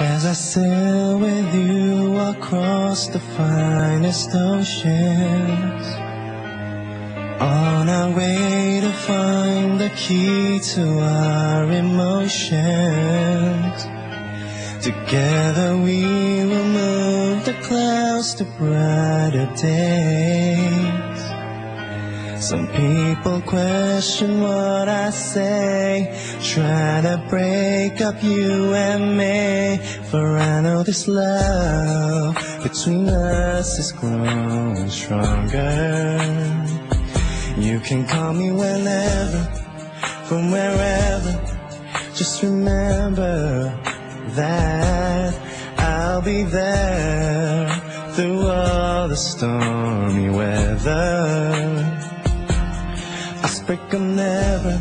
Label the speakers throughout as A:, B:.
A: As I sail with you across the finest oceans, on our way to find the key to our emotions. Together we will move the clouds to brighter days. Some people question what I say, try to break up you and me. For I know this love between us is growing stronger. You can call me whenever, from wherever. Just remember that I'll be there through all the stormy weather. I speak of never,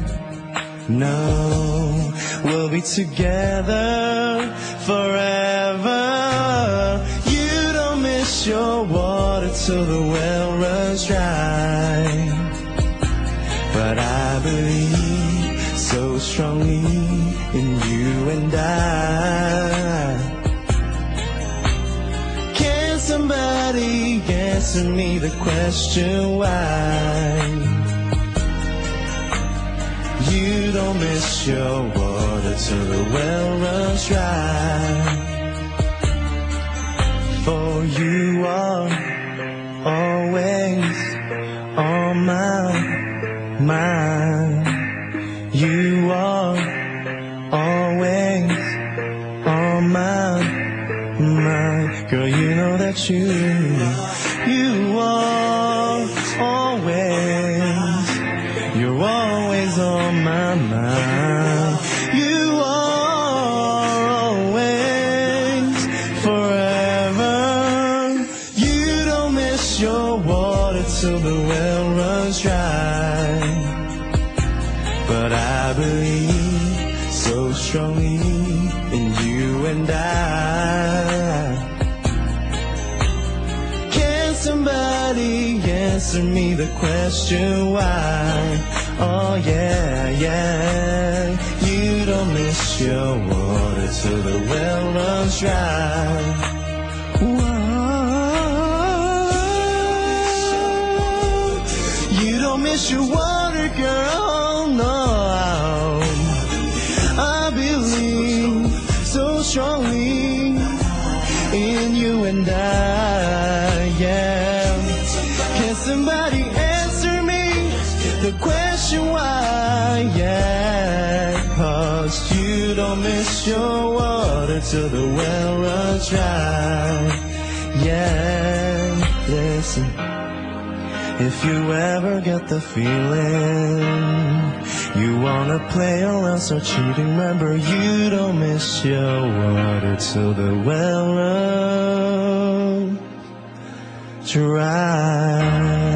A: no, we'll be together forever. You don't miss your water till the well runs dry. But I believe so strongly in you and I. Can somebody answer me the question why? Miss your water till the well runs dry. For you are always on my mind. You are always on my mind. Girl, you know that you, you are on my mind. You are always forever. You don't miss your water till the well runs dry. But I believe so strongly in you and I. answer me the question why? Oh yeah, yeah. You don't miss your water till the well runs dry. You don't miss your water, girl, no. I believe so strongly in you and I, yeah. Somebody answer me the question why, yeah? Cause you don't miss your water till the well runs dry, yeah. Listen. If you ever get the feeling you wanna play around, start cheating, remember you don't miss your water till the well runs to ride.